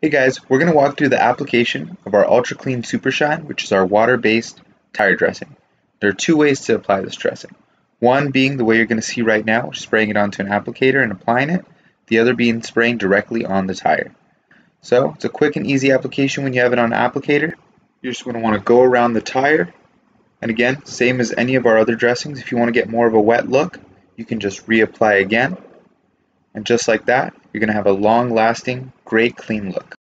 Hey guys, we're going to walk through the application of our Ultra Clean Super Shine, which is our water-based tire dressing. There are two ways to apply this dressing. One being the way you're going to see right now, spraying it onto an applicator and applying it. The other being spraying directly on the tire. So it's a quick and easy application when you have it on an applicator. You're just going to want to go around the tire. And again, same as any of our other dressings, if you want to get more of a wet look, you can just reapply again. And just like that, you're going to have a long lasting, great clean look.